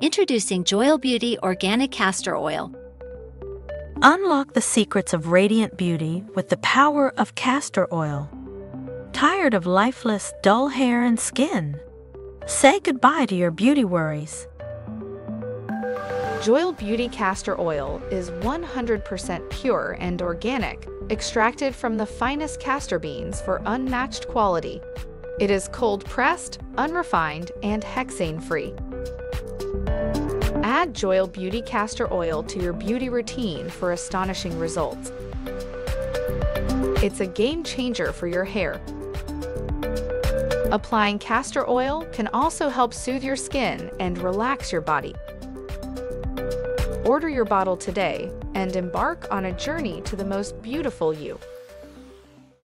Introducing Joyal Beauty Organic Castor Oil. Unlock the secrets of radiant beauty with the power of castor oil. Tired of lifeless, dull hair and skin? Say goodbye to your beauty worries. Joyal Beauty Castor Oil is 100% pure and organic, extracted from the finest castor beans for unmatched quality. It is cold pressed, unrefined, and hexane free. Add Joyal Beauty Castor Oil to your beauty routine for astonishing results. It's a game changer for your hair. Applying castor oil can also help soothe your skin and relax your body. Order your bottle today and embark on a journey to the most beautiful you.